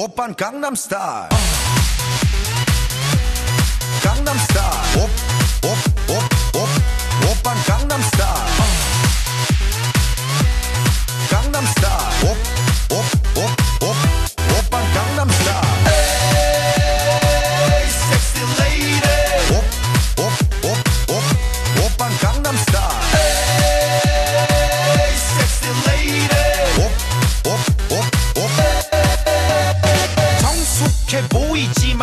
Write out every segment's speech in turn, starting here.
오빤 강남스타일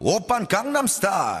오빤 강남스타일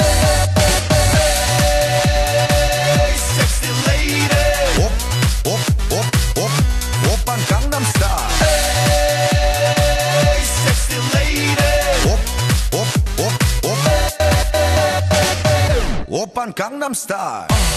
von Gangnam Style.